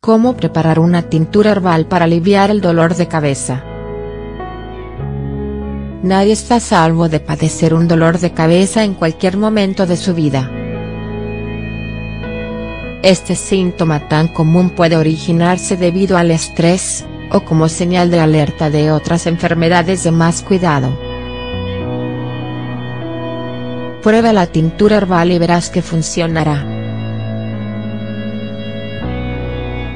Cómo preparar una tintura herbal para aliviar el dolor de cabeza. Nadie está salvo de padecer un dolor de cabeza en cualquier momento de su vida. Este síntoma tan común puede originarse debido al estrés, o como señal de alerta de otras enfermedades de más cuidado. Prueba la tintura herbal y verás que funcionará.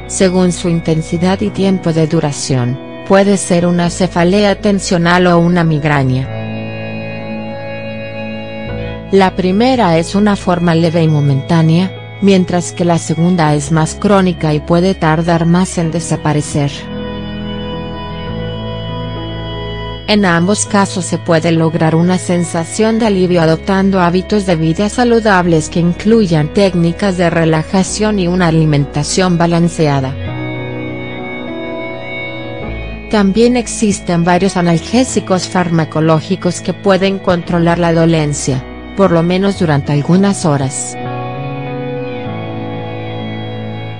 Según su intensidad y tiempo de duración, puede ser una cefalea tensional o una migraña. La primera es una forma leve y momentánea, mientras que la segunda es más crónica y puede tardar más en desaparecer. En ambos casos se puede lograr una sensación de alivio adoptando hábitos de vida saludables que incluyan técnicas de relajación y una alimentación balanceada. También existen varios analgésicos farmacológicos que pueden controlar la dolencia, por lo menos durante algunas horas.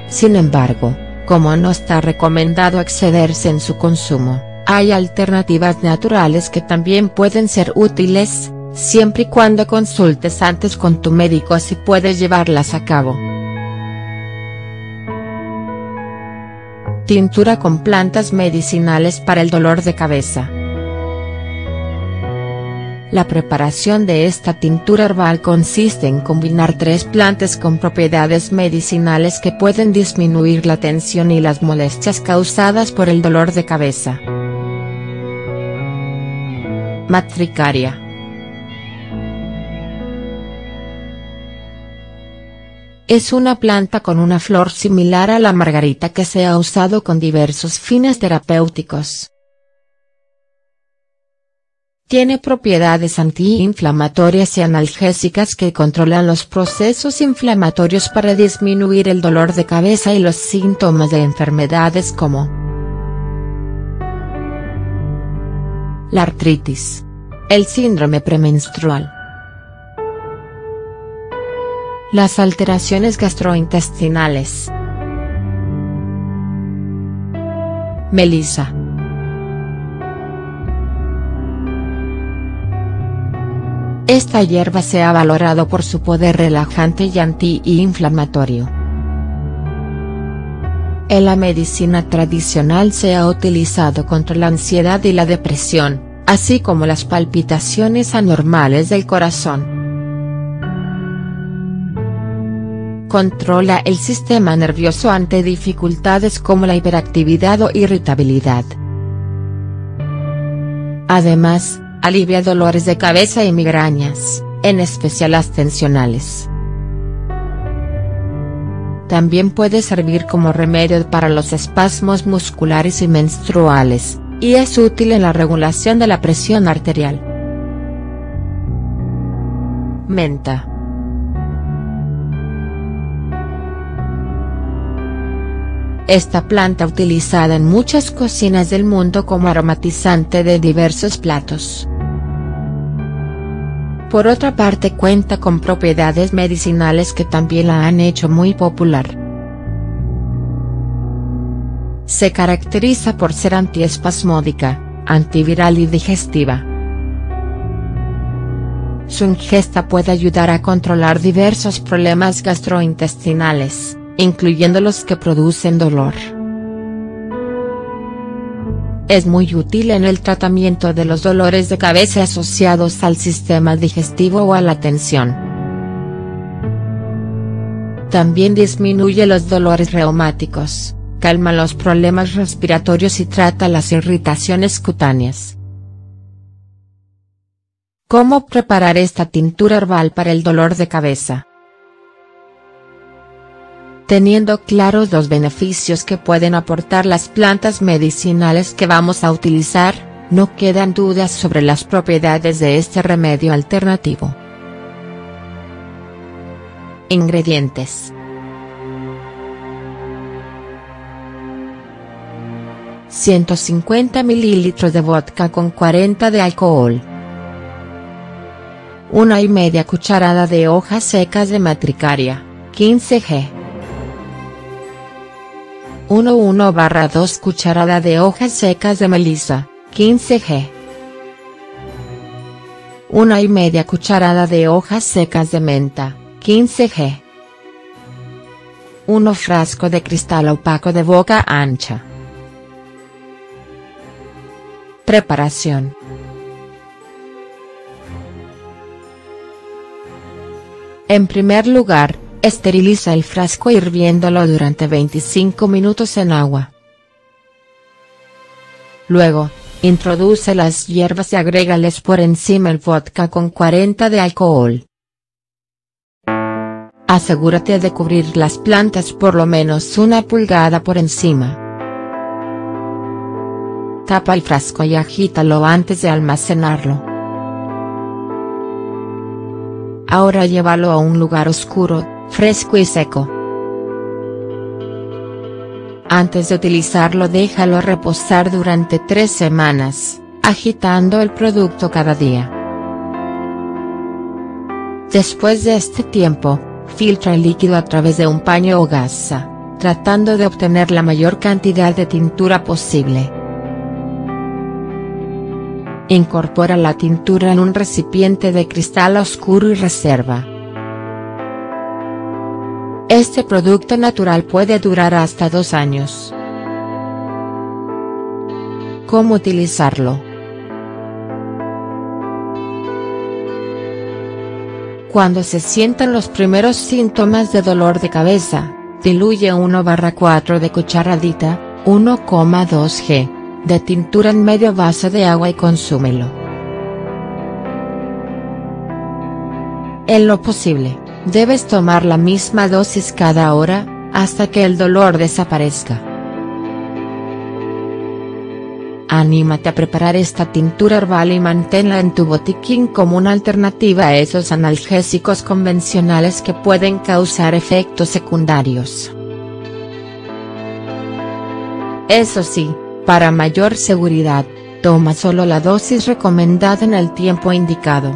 Sin embargo, como no está recomendado excederse en su consumo, hay alternativas naturales que también pueden ser útiles, siempre y cuando consultes antes con tu médico si puedes llevarlas a cabo. Tintura con plantas medicinales para el dolor de cabeza. La preparación de esta tintura herbal consiste en combinar tres plantas con propiedades medicinales que pueden disminuir la tensión y las molestias causadas por el dolor de cabeza. Matricaria. Es una planta con una flor similar a la margarita que se ha usado con diversos fines terapéuticos. Tiene propiedades antiinflamatorias y analgésicas que controlan los procesos inflamatorios para disminuir el dolor de cabeza y los síntomas de enfermedades como la artritis. El síndrome premenstrual. Las alteraciones gastrointestinales. Melisa. Esta hierba se ha valorado por su poder relajante y antiinflamatorio. En la medicina tradicional se ha utilizado contra la ansiedad y la depresión, así como las palpitaciones anormales del corazón. Controla el sistema nervioso ante dificultades como la hiperactividad o irritabilidad. Además, alivia dolores de cabeza y migrañas, en especial las tensionales. También puede servir como remedio para los espasmos musculares y menstruales, y es útil en la regulación de la presión arterial. Menta. Esta planta utilizada en muchas cocinas del mundo como aromatizante de diversos platos. Por otra parte cuenta con propiedades medicinales que también la han hecho muy popular. Se caracteriza por ser antiespasmódica, antiviral y digestiva. Su ingesta puede ayudar a controlar diversos problemas gastrointestinales, incluyendo los que producen dolor. Es muy útil en el tratamiento de los dolores de cabeza asociados al sistema digestivo o a la tensión. También disminuye los dolores reumáticos, calma los problemas respiratorios y trata las irritaciones cutáneas. ¿Cómo preparar esta tintura herbal para el dolor de cabeza? Teniendo claros los beneficios que pueden aportar las plantas medicinales que vamos a utilizar, no quedan dudas sobre las propiedades de este remedio alternativo. Ingredientes. ...150 ml de vodka con 40 de alcohol... Una y media cucharada de hojas secas de matricaria, 15 g. 1 barra 2 cucharada de hojas secas de melisa, 15 g. Una y media cucharada de hojas secas de menta, 15 g. 1 frasco de cristal opaco de boca ancha. Preparación. En primer lugar, esteriliza el frasco hirviéndolo durante 25 minutos en agua. Luego, introduce las hierbas y agrégales por encima el vodka con 40 de alcohol. Asegúrate de cubrir las plantas por lo menos una pulgada por encima. Tapa el frasco y agítalo antes de almacenarlo. Ahora llévalo a un lugar oscuro, fresco y seco. Antes de utilizarlo déjalo reposar durante tres semanas, agitando el producto cada día. Después de este tiempo, filtra el líquido a través de un paño o gasa, tratando de obtener la mayor cantidad de tintura posible. Incorpora la tintura en un recipiente de cristal oscuro y reserva. Este producto natural puede durar hasta dos años. ¿Cómo utilizarlo? Cuando se sientan los primeros síntomas de dolor de cabeza, diluye 1 barra 4 de cucharadita, 1,2 g, de tintura en medio vaso de agua y consúmelo. En lo posible, debes tomar la misma dosis cada hora, hasta que el dolor desaparezca. Anímate a preparar esta tintura herbal y manténla en tu botiquín como una alternativa a esos analgésicos convencionales que pueden causar efectos secundarios. Eso sí, para mayor seguridad, toma solo la dosis recomendada en el tiempo indicado.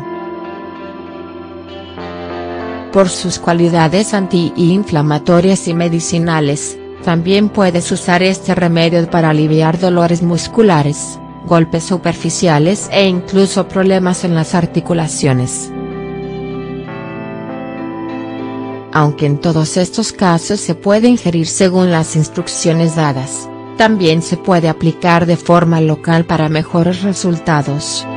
Por sus cualidades antiinflamatorias y medicinales, también puedes usar este remedio para aliviar dolores musculares, golpes superficiales e incluso problemas en las articulaciones. Aunque en todos estos casos se puede ingerir según las instrucciones dadas. También se puede aplicar de forma local para mejores resultados.